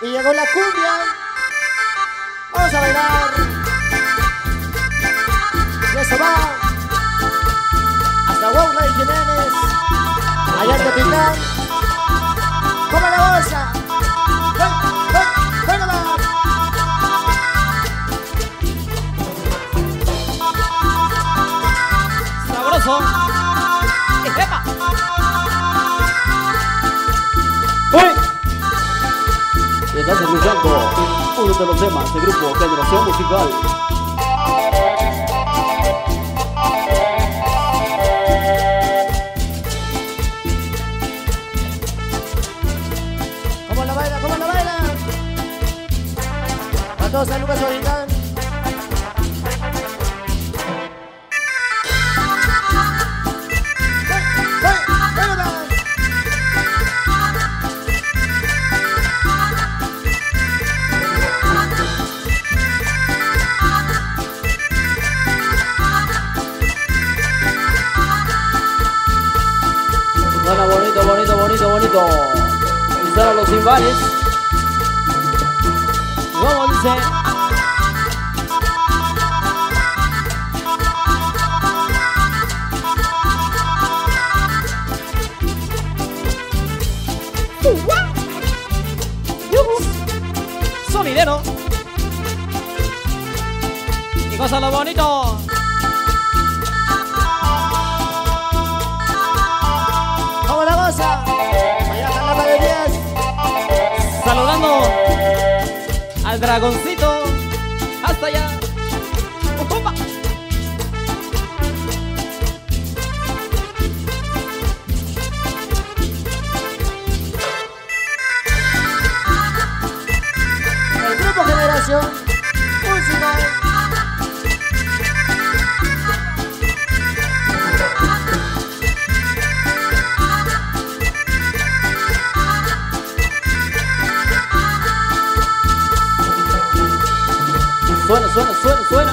Y llegó la cumbia. Vamos a bailar. Y eso va. Hasta Waula y Jiménez. Allá en Tepitán. ¡Como la bolsa! ¡Ven, ven, ven nomás! Sabroso. ¡Ejepa! Y estás escuchando uno de los temas del grupo Generación Musical. ¿Cómo la baila? ¿Cómo la baila? A todos San Lucas Y suenan los cimbales. ¿Cómo dice? Sonidero. Y cosa lo bonito. Dragoncito. Hasta allá. El grupo Generación Suena, suena, suena, suena.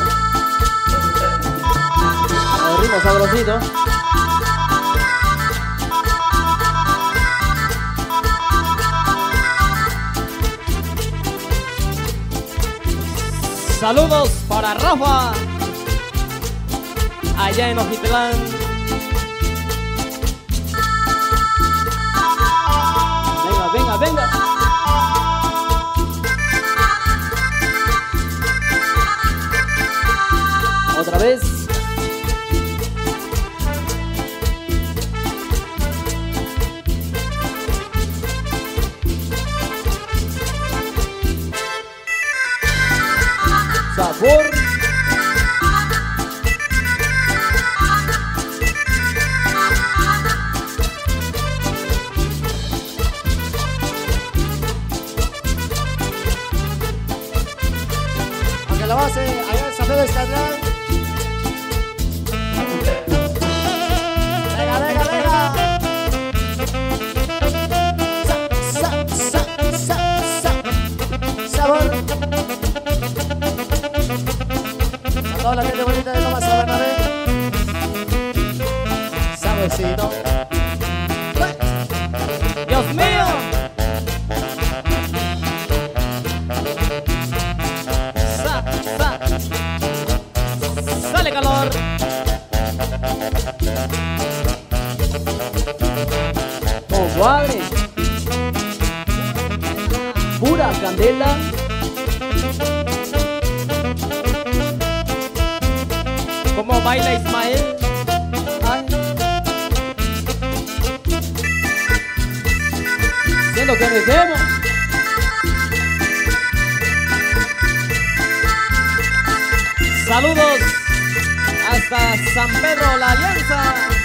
El ritmo sabrosito. Saludos para Rafa. Allá en Ojitlán. Otra vez. Sabor. La base, allá en San Pedro toda la gente bonita de Loma San Bernabé. Saborcito. Dios mío. Sa, sa. Sale calor. Compadre. Pura candela. Como baila Ismael. Ay. Siendo que dejemos. Saludos hasta San Pedro La Alianza.